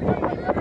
Thank you.